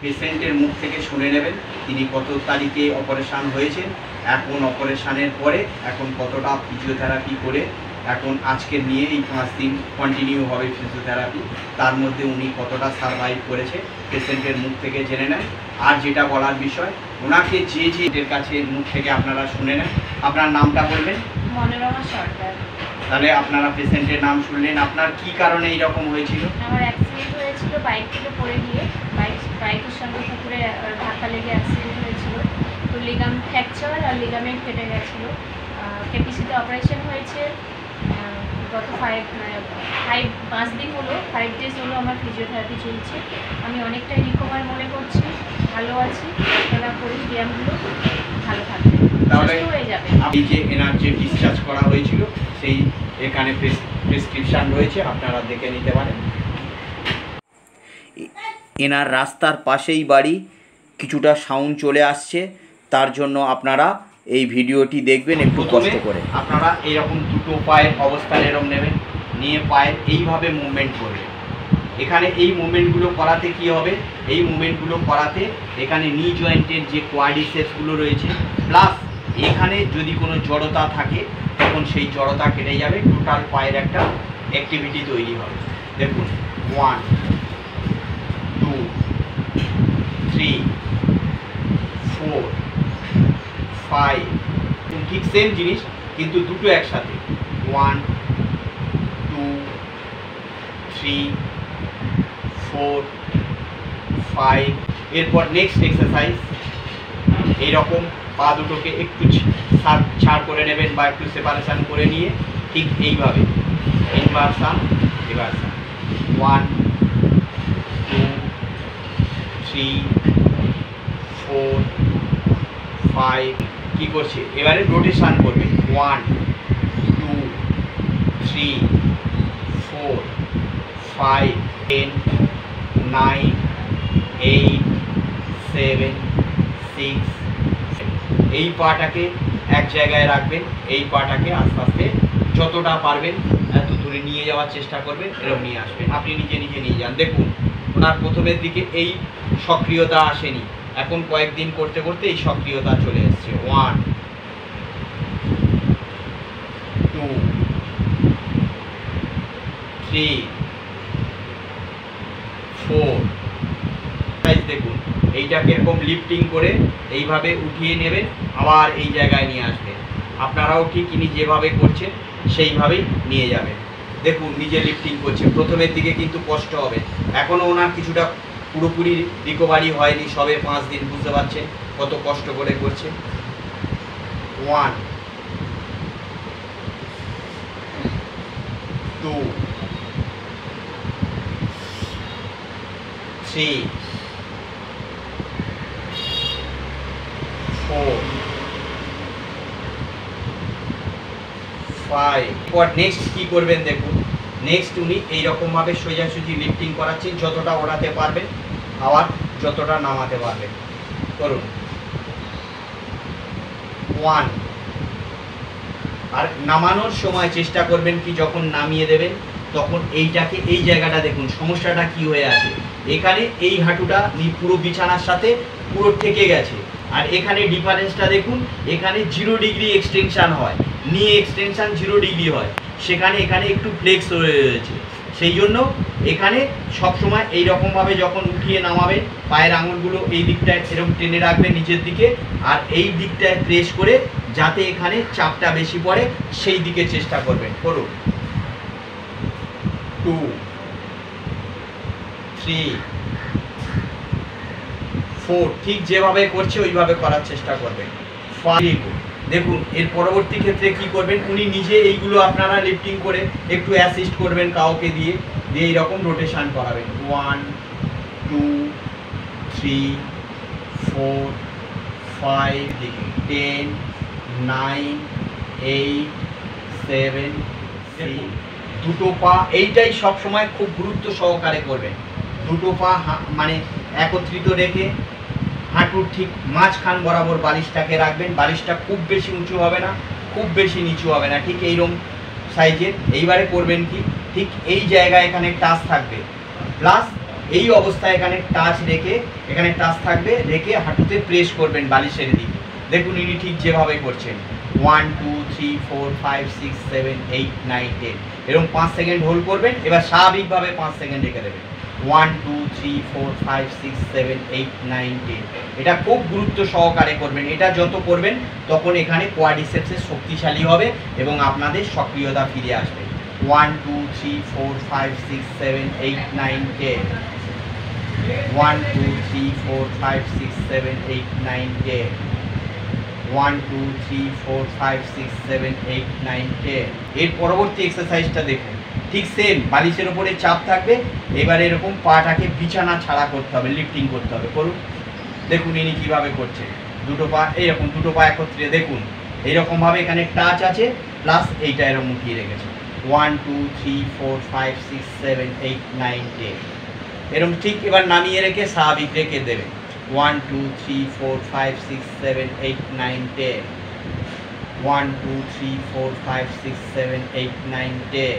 পেশেন্টের মুখ থেকে শুনে নেবেন তিনি কত তারিখে অপারেশান হয়েছে এখন অপারেশানের পরে এখন কতটা ফিজিওথেরাপি করে এখন আজকে নিয়ে এই পাঁচ দিন কন্টিনিউ হবে ফিজিওথেরাপি তার মধ্যে উনি কতটা সারভাইভ করেছে পেশেন্টের মুখ থেকে জেনে নেন। আর যেটা বলার বিষয় ওনাকে যে যে এর কাছে মুখ থেকে আপনারা শুনে নেন আপনার নামটা বলবেন? মনোরমা সরকার। তাহলে আপনারা পেশেন্টের নাম শুনলেন আপনার কি কারণে এইরকম হয়েছিল? আমার অ্যাক্সিডেন্ট হয়েছিল বাইক থেকে পড়ে গিয়ে বাইক বাইকের সঙ্গে পুকুরে ধাক্কা লেগে অ্যাক্সিডেন্ট হয়েছিল। তো লিগাম ফ্র্যাকচার আর লিগামেন্ট কেটে গেছিল। কেপিসিতে অপারেশন হয়েছে। গত ফাইভ ফাইভ পাঁচ দিন হলো ফাইভ ডেজ হলো আমার ফিজিওথেরাপি চলছে। আমি অনেকটাই রিকভার মনে করছি ভালো আছি। আপনারা করুন ব্যায়ামগুলো ভালো থাকবে হয়ে যাবে যে এনার যে ডিসচার্জ করা হয়েছিল সেই এখানে প্রেসক্রিপশান রয়েছে আপনারা দেখে নিতে পারেন। এনার রাস্তার পাশেই বাড়ি। কিছুটা সাউন্ড চলে আসছে। তার জন্য আপনারা এই ভিডিওটি দেখবেন একটু কষ্ট করে। আপনারা এইরকম দুটো পায়ের অবস্থান এরকম নেবেন। নিয়ে পায়ের এইভাবে মুভমেন্ট করবেন। এখানে এই মুভমেন্টগুলো করাতে কি হবে? এই মুভমেন্টগুলো করাতে এখানে নি জয়েন্টের যে কোয়াডিসেপসগুলো রয়েছে প্লাস এখানে যদি কোনো জড়তা থাকে তখন সেই জড়তা কেটে যাবে। টোটাল পায়ের একটা অ্যাক্টিভিটি তৈরি হবে। দেখুন ওয়ান থ্রি ফোর ফাইভ ঠিক সেম জিনিস, কিন্তু দুটো একসাথে। One two three four five এরপর নেক্সট এক্সারসাইজ এইরকম পা দুটোকে একটু ছাড় করে নেবেন বা একটু সেপারেশান করে নিয়ে, ঠিক এইভাবে। Inversion reversion one three four five কী করছে? এবারে রোটেশান করবে। One two three four five ten nine eight seven six এই পাটাকে এক জায়গায় রাখবেন, এই পাটাকে আস্তে আস্তে যতটা পারবেন, এত দূরে নিয়ে যাওয়ার চেষ্টা করবেন এরকম নিয়ে আসবেন। আপনি নিজে নিজে নিয়ে যান। দেখুন, ওনার প্রথমের দিকে এই সক্রিয়তা আসেনি। এখন কয়েকদিন করতে করতে এই সক্রিয়তা চলে এসছে। ওয়ান টু থ্রি ফোর দেখুন এইটাকে এরকম লিফটিং করে এইভাবে উঠিয়ে নেবেন আবার এই জায়গায় নিয়ে আসবেন আপনারাও ঠিক ইনি যেভাবে করছেন, সেইভাবেই নিয়ে যাবেন। দেখুন, নিজে লিফটিং করছে। প্রথমের দিকে কিন্তু কষ্ট হবে। এখনও ওনার কিছুটা পুরোপুরি রিকভারি হয়নি, সবে পাঁচ দিন বুঝতে পারছেন কত কষ্ট করে করছে। One two three four five next কি করবেন দেখুন। নেক্সট উনি এইরকমভাবে সোজাসুজি লিফটিং করাচ্ছেন যতটা ওড়াতে পারবেন আবার যতটা নামাতে পারবেন করুন। ওয়ান আর নামানোর সময় চেষ্টা করবেন কি যখন নামিয়ে দেবেন, তখন এইটাকে, এই জায়গাটা দেখুন, সমস্যাটা কি হয়ে আছে? এখানে এই হাঁটুটা পুরো বিছানার সাথে পুরো ঠেকে গেছে। আর এখানে ডিফারেন্সটা দেখুন, এখানে জিরো ডিগ্রি এক্সটেনশান হয়। নিয়ে এক্সটেনশান জিরো ডিগ্রি হয়। সেখানে এখানে একটু ফ্লেক্স রয়েছে। সেই জন্য এখানে সবসময় এই রকমভাবে যখন উঠিয়ে নামাবেন, পায়ের আঙুলগুলো এই দিকটায় এরকম টেনে রাখবেন নিচের দিকে, আর এই দিকটায় প্রেস করে যাতে এখানে চাপটা বেশি পড়ে, সেই দিকে চেষ্টা করবেন। করুন। টু, থ্রি, ফোর, ঠিক যেভাবে করছে ওইভাবে করার চেষ্টা করবেন। ফাইভ দেখুন এর পরবর্তী ক্ষেত্রে কি করবেন? উনি নিজে এইগুলো আপনারা লিফটিং করে একটু অ্যাসিস্ট করবেন কাউকে দিয়ে দিয়ে এইরকম রোটেশন করাবেন। One two three four five ten nine eight seven দুটো পা এইটাই সবসময় খুব গুরুত্ব সহকারে করবেন। দুটো পা হা- মানে একত্রিত রেখে হাঁটুর ঠিক মাঝখান বরাবর বালিশটাকে রাখবেন। বালিশটা খুব বেশি উঁচু হবে না, খুব বেশি নিচু হবে না, ঠিক এইরকম সাইজের। এইবারে করবেন কি? ঠিক এই জায়গায় এখানে টাচ থাকবে। প্লাস এই অবস্থায় এখানে টাচ রেখে, এখানে টাচ থাকবে, রেখে হাঁটুতে প্রেস করবেন বালিশের দিকে। দেখুন ইনি ঠিক যেভাবে করছেন। One, two, three, four, five, six, seven, eight, nine, ten. এরকম পাঁচ সেকেন্ড হোল্ড করবেন, এবার স্বাভাবিকভাবে পাঁচ সেকেন্ড রেখে দেবেন। One two three four five six seven eight nine ten এটা খুব গুরুত্ব সহকারে করবেন। এটা যত করবেন, তখন এখানে কোয়াডিসেপসের শক্তিশালী হবে এবং আপনাদের সক্রিয়তা ফিরে আসবে। One two three four five six seven eight nine ten one two three four five six seven eight nine ten one two three four five six seven eight nine ten এর পরবর্তী এক্সারসাইজটা দেখুন। ঠিক সেম বালিশের ওপরে চাপ থাকবে, এবার এরকম পাটাকে বিছানা ছাড়া করতে হবে লিফটিং করতে হবে, করুন। দেখুন ইনি কীভাবে করছে। দুটো পা এইরকম দুটো পা একত্রে দেখুন। এইরকমভাবে এখানে টাচ আছে প্লাস এইটা এরকম উঠিয়ে রেখেছে। One two three four five six seven eight nine ten এরকম ঠিক এবার নামিয়ে রেখে স্বাভাবিক রেখে দেবে। One two three four five six seven eight nine ten one two three four five six seven eight nine ten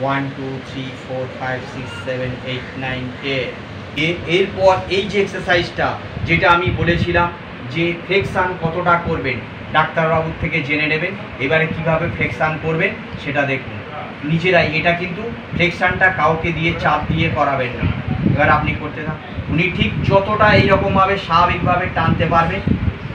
one two three four five six seven eight nine ten এরপর এই যে এক্সারসাইজটা যেটা আমি বলেছিলাম যে ফ্লেক্সান কতটা করবেন, ডাক্তারবাবুর থেকে জেনে নেবেন, এবারে কীভাবে ফ্লেক্সান করবেন, সেটা দেখুন। নিজেরাই, এটা কিন্তু ফ্লেক্সানটা কাউকে দিয়ে চাপ দিয়ে করাবেন না। এবার আপনি করতে থাকুন। উনি ঠিক যতটা এইরকমভাবে স্বাভাবিকভাবে টানতে পারবেন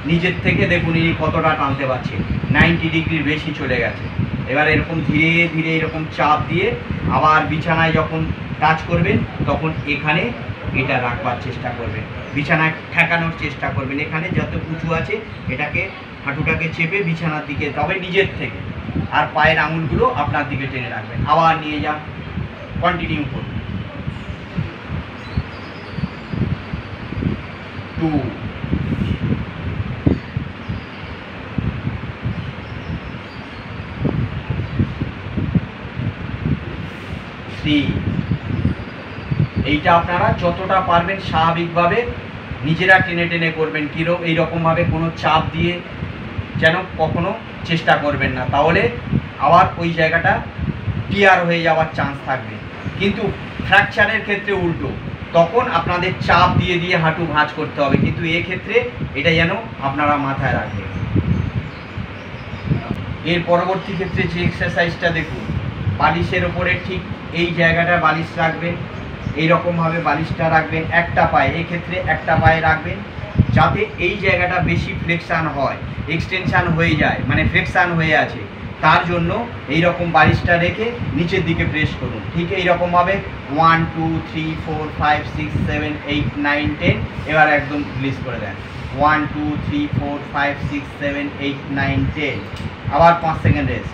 নিজের থেকে দেখুন ইনি কতটা টানতে পারছেন। নাইনটি ডিগ্রির বেশি চলে গেছে। এবার এরকম ধীরে ধীরে এরকম চাপ দিয়ে আবার বিছানায় যখন টাচ করবেন, তখন এখানে এটা রাখবার চেষ্টা করবেন। বিছানায় ঠেকানোর চেষ্টা করবেন। এখানে যত উঁচু আছে, এটাকে, হাঁটুটাকে চেপে বিছানার দিকে তবে নিজের থেকে। আর পায়ের আঙুলগুলো আপনার দিকে টেনে রাখবেন। আবার নিয়ে যান। কন্টিনিউ করুন। টু থ্রি এইটা আপনারা যতটা পারবেন স্বাভাবিকভাবে নিজেরা টেনে টেনে করবেন কীরকম এইরকমভাবে কোনো চাপ দিয়ে যেন কখনো চেষ্টা করবেন না। তাহলে আবার ওই জায়গাটা টিয়ার হয়ে যাওয়ার চান্স থাকবে। কিন্তু ফ্র্যাকচারের ক্ষেত্রে উল্টো। তখন আপনাদের চাপ দিয়ে দিয়ে হাঁটু ভাঁজ করতে হবে। কিন্তু এক্ষেত্রে এটা যেন আপনারা মাথায় রাখবেন এর পরবর্তী ক্ষেত্রে যে এক্সারসাইজটা দেখুন, বালিশের ওপরে ঠিক এই জায়গাটা বালিশ রাখবেন, এইরকমভাবে বালিশটা রাখবেন, একটা পায়ে, এক্ষেত্রে একটা পায়ে রাখবেন, যাতে এই জায়গাটা বেশি ফ্লেকশান হয় এক্সটেনশান হয়ে যায় মানে ফ্লেকশান হয়ে আছে। তার জন্য এই রকম বালিশটা রেখে নিচের দিকে প্রেস করুন। ঠিক এই রকমভাবে one two three four five six seven eight nine ten এবার একদম রিলিজ করে দেন। One two three four five six seven eight nine ten আবার পাঁচ সেকেন্ড রেস্ট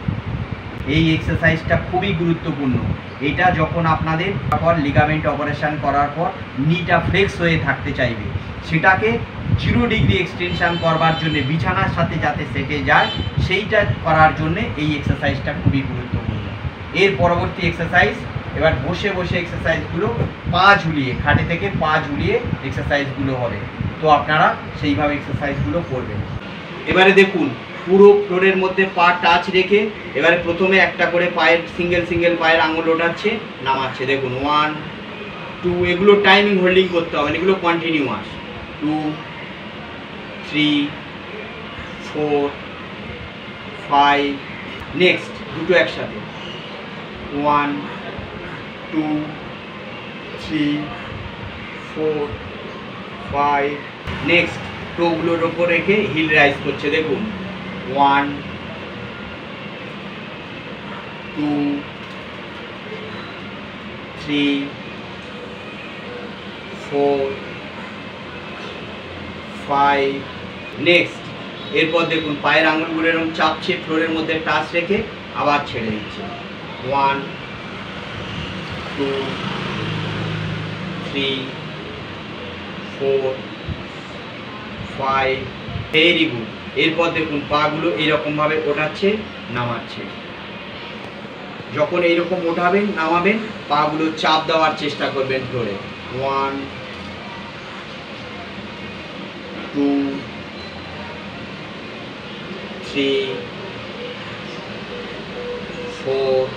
এই এক্সারসাইজটা খুবই গুরুত্বপূর্ণ। এটা যখন আপনাদের পর লিগামেন্ট অপারেশন করার পর নিটা ফ্লেক্স হয়ে থাকতে চাইবে। সেটাকে জিরো ডিগ্রি এক্সটেনশান করবার জন্য, বিছানার সাথে যাতে সেটে যায়, সেইটা করার জন্য এই এক্সারসাইজটা খুবই গুরুত্বপূর্ণ। এর পরবর্তী এক্সারসাইজ এবার বসে বসে এক্সারসাইজগুলো পা ঝুলিয়ে, খাটে থেকে পা ঝুলিয়ে এক্সারসাইজগুলো হবে। তো আপনারা সেইভাবে এক্সারসাইজগুলো করবেন। এবারে দেখুন পুরো ফ্লোরের মধ্যে পা টাচ রেখে এবারে প্রথমে একটা করে পায়ের সিঙ্গেল সিঙ্গেল পায়ের আঙুল ওঠাচ্ছে, নামাচ্ছে। দেখুন ওয়ান টু এগুলো টাইমিং হোল্ডিং করতে হবে এগুলো continuous two three four five next দুটো একসাথে। One two three four five next টোগুলোর ওপর রেখে হিল রাইজ করছে, দেখুন। One two three four five next এরপর দেখুন, পায়ের আঙুলগুলো এরকম চাপছে, ফ্লোরের মধ্যে টাচ রেখে আবার ছেড়ে দিচ্ছে। One two three four five very good এরপর দেখুন পাগুলো এইরকমভাবে ওঠাচ্ছে, নামাচ্ছে। যখন এইরকম ওঠাবেন নামাবেন পাগুলো চাপ দেওয়ার চেষ্টা করবেন ফ্লোরে one two three four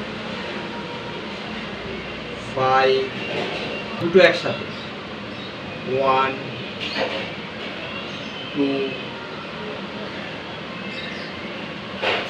five দুটো একসাথে। One two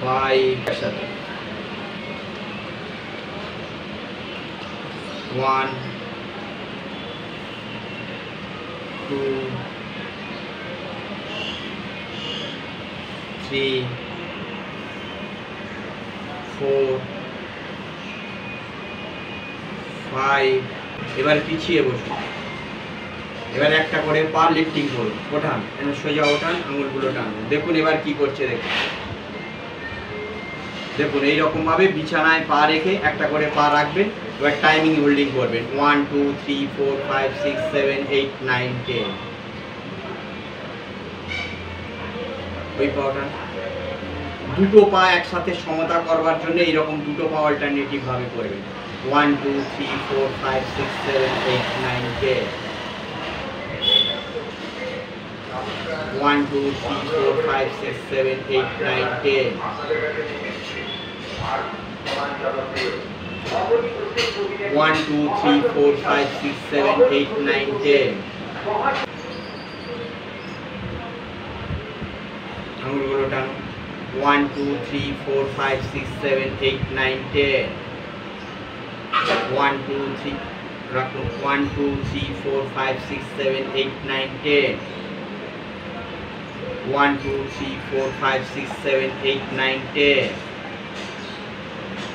5 1 2 3 4 5 এবার পিছিয়ে বসুন এবার একটা করে পা লিফটিং করুন ওঠান সোজা ওঠান, আঙুলগুলো টান। দেখুন এবার কি করছে দেখুন। দেখুন এইরকম ভাবে বিছানায় পা রেখে একটা করে পা রাখবেন, এবার টাইমিং হোল্ডিং করবেন। One two three four five six seven eight nine ten ওই পাওয়াটা দুটো পা একসাথে সমতা করবার জন্য এইরকম দুটো পা অল্টারনেটিভ ভাবে করবেন। One two three four five six seven eight nine ten one two three four five six seven eight nine ten one two three four five six seven eight nine ten আঙুলগুলো টানো one two three four five six seven eight nine ten one two three রাখুন one two three four five six seven eight nine ten one two three four five six seven eight nine ten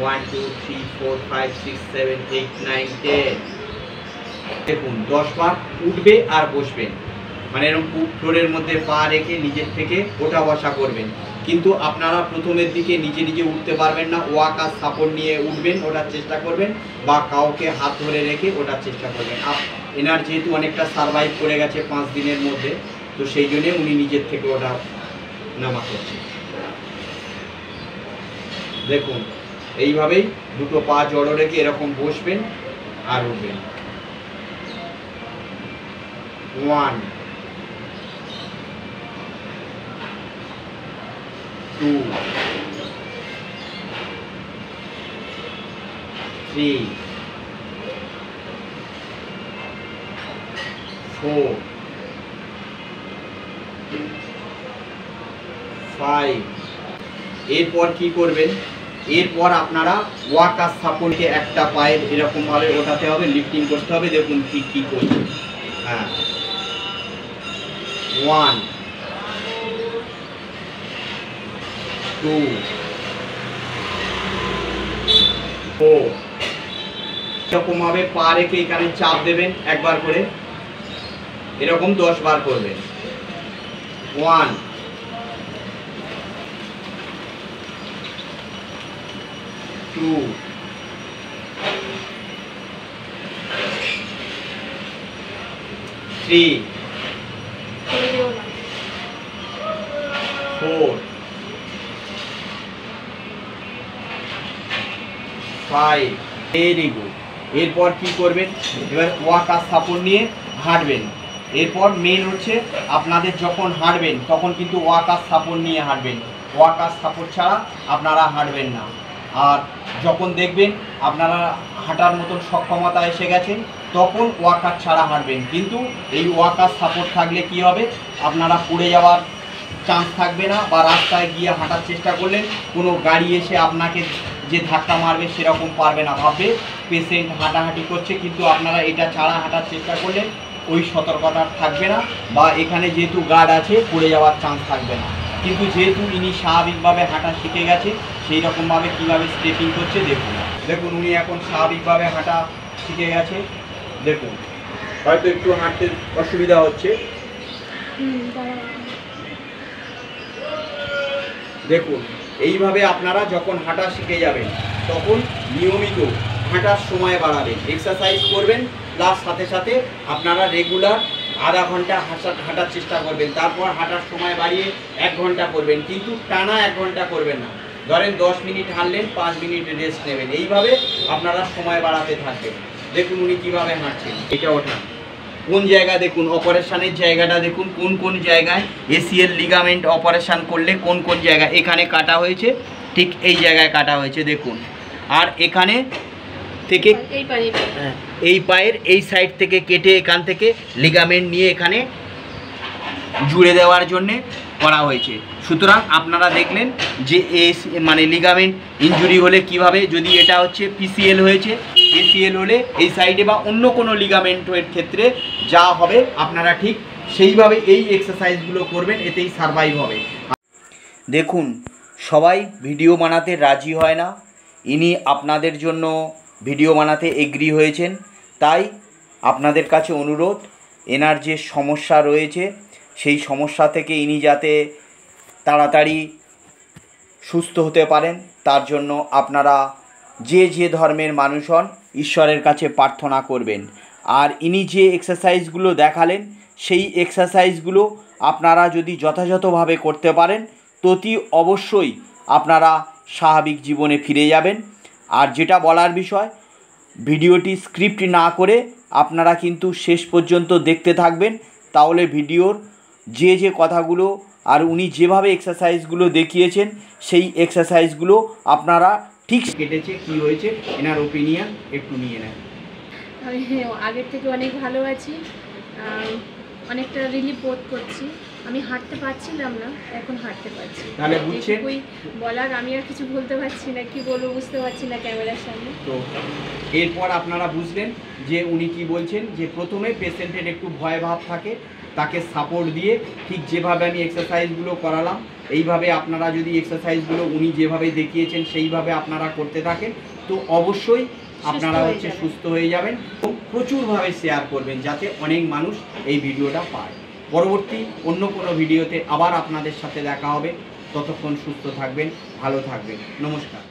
one two three four five six seven eight nine ten দেখুন, দশ বার উঠবে আর বসবেন মানে এরকম ফ্লোরের মধ্যে পা রেখে নিজের থেকে ওঠা বসা করবেন। কিন্তু আপনারা প্রথমের দিকে নিজে নিজে উঠতে পারবেন না। ওয়াক আর সাপোর্ট নিয়ে উঠবেন ওঠার চেষ্টা করবেন। বা কাউকে হাত ধরে রেখে ওঠার চেষ্টা করবেন। আপ এনার যেহেতু অনেকটা সারভাইভ করে গেছে পাঁচ দিনের মধ্যে, তো সেই জন্যে উনি নিজের থেকে ওটা নামা করছে দেখুন এইভাবেই দুটো পা জড়ো রেখে এরকম বসবেন আর উঠবেন। One two three four five এরপর কি করবেন? এরপর আপনারা ওয়াকার সাপোর্টকে একটা পায়ের এরকমভাবে ওঠাতে হবে লিফটিং করতে হবে, দেখুন কি কি করছে। হ্যাঁ। ওয়ান টু ফোর এরকমভাবে পা রেখে এখানে চাপ দেবেন একবার করে। এরকম দশ বার করবেন। ওয়ান টু থ্রি ছেড়ে দিও না ফোর ফাইভ ভেরি গুড এরপর কি করবেন? এবার ওয়াকার সাপোর্ট নিয়ে হাঁটবেন। এরপর মেন হচ্ছে আপনাদের যখন হাঁটবেন, তখন কিন্তু ওয়াকার সাপোর্ট নিয়ে হাঁটবেন। ওয়াকার সাপোর্ট ছাড়া আপনারা হাঁটবেন না। আর যখন দেখবেন আপনারা হাঁটার মতন সক্ষমতা এসে গেছেন তখন ওয়াকার ছাড়া হাঁটবেন। কিন্তু এই ওয়াকার সাপোর্ট থাকলে কি হবে? আপনারা পড়ে যাওয়ার চান্স থাকবে না বা রাস্তায় গিয়ে হাঁটার চেষ্টা করলেন কোনো গাড়ি এসে আপনাকে যে ধাক্কা মারবে সেরকম পারবে না। ভাববে পেশেন্ট হাঁটাহাঁটি করছে, কিন্তু আপনারা এটা ছাড়া হাঁটার চেষ্টা করলেন ওই সতর্কতা থাকবে না বা এখানে যেহেতু গার্ড আছে, পড়ে যাওয়ার চান্স থাকবে না। কিন্তু যেহেতু ইনি স্বাভাবিকভাবে হাঁটা শিখে গেছে সেই রকমভাবে কীভাবে স্টেপিং করছে দেখুন। দেখুন উনি এখন স্বাভাবিকভাবে হাঁটা শিখে গেছে। দেখুন। হয়তো একটু হাঁটতে অসুবিধা হচ্ছে। দেখুন এইভাবে আপনারা যখন হাঁটা শিখে যাবেন তখন নিয়মিত হাঁটার সময় বাড়াবেন। এক্সারসাইজ করবেন প্লাস সাথে সাথে আপনারা রেগুলার আধা ঘণ্টা হাঁটা হাঁটার চেষ্টা করবেন তারপর হাঁটার সময় বাড়িয়ে এক ঘণ্টা করবেন কিন্তু টানা এক ঘণ্টা করবেন না। ধরেন দশ মিনিট হাঁটলেন পাঁচ মিনিট রেস্ট নেবেন। এইভাবে আপনারা সময় বাড়াতে থাকবেন। দেখুন উনি কীভাবে হাঁটছেন। এটা ওঠান কোন জায়গা দেখুন অপারেশানের জায়গাটা দেখুন কোন কোন জায়গায় এসিএল লিগামেন্ট অপারেশন করলে কোন কোন জায়গায় এখানে কাটা হয়েছে ঠিক এই জায়গায় কাটা হয়েছে দেখুন। আর এখানে থেকে এই পায়ের এই সাইড থেকে কেটে এখান থেকে লিগামেন্ট নিয়ে এখানে জুড়ে দেওয়ার জন্যে করা হয়েছে। সুতরাং আপনারা দেখলেন যে এস মানে লিগামেন্ট ইনজুরি হলে কীভাবে, যদি এটা হচ্ছে পিসিএল হয়েছে পিসিএল হলে এই সাইডে বা অন্য কোনো লিগামেন্টের ক্ষেত্রে যা হবে, আপনারা ঠিক সেইভাবে এই এক্সারসাইজগুলো করবেন, এতেই সারভাইভ হবে। দেখুন, সবাই ভিডিও বানাতে রাজি হয় না। ইনি আপনাদের জন্য ভিডিও বানাতে এগ্রি হয়েছেন। তাই আপনাদের কাছে অনুরোধ, এনার যে সমস্যা রয়েছে, সেই সমস্যা থেকে ইনি যাতে তাড়াতাড়ি সুস্থ হতে পারেন, তার জন্য আপনারা যে যে ধর্মের মানুষ হন, ঈশ্বরের কাছে প্রার্থনা করবেন। আর ইনি যে এক্সারসাইজগুলো দেখালেন, সেই এক্সারসাইজগুলো আপনারা যদি যথাযথভাবে করতে পারেন ততি অবশ্যই আপনারা স্বাভাবিক জীবনে ফিরে যাবেন। আর যেটা বলার বিষয় ভিডিওটি স্ক্রিপ্ট না করে আপনারা কিন্তু শেষ পর্যন্ত দেখতে থাকবেন। তাহলে ভিডিওর যে যে কথাগুলো আর উনি যেভাবে এক্সারসাইজগুলো দেখিয়েছেন, সেই এক্সারসাইজগুলো আপনারা ঠিক কেটেছে, কি হয়েছে, এনার ওপিনিয়ন একটু নিয়ে নেন। আগের থেকে অনেক ভালো আছি। অনেকটা রিলিফ বোধ করছি। আমি হাঁটতে পারছিলাম না এখন হাঁটতে পারছি। তাহলে বুঝছেন? যেটুকুই বলার আমি আর কিছু বলতে পারছি না কি বলব বুঝতে পারছি না ক্যামেরার সামনে। তো এরপর আপনারা বুঝলেন যে উনি কি বলছেন যে প্রথমে পেশেন্টের একটু ভয় ভাব থাকে তাকে সাপোর্ট দিয়ে ঠিক যেভাবে আমি এক্সারসাইজগুলো করালাম এইভাবে আপনারা যদি এক্সারসাইজগুলো উনি যেভাবে দেখিয়েছেন সেইভাবে আপনারা করতে থাকেন তো অবশ্যই আপনারা হচ্ছে সুস্থ হয়ে যাবেন এবং প্রচুরভাবে শেয়ার করবেন যাতে অনেক মানুষ এই ভিডিওটা পায়। পরবর্তী অন্য কোনো ভিডিওতে আবার আপনাদের সাথে দেখা হবে। ততক্ষণ সুস্থ থাকবেন, ভালো থাকবেন। নমস্কার।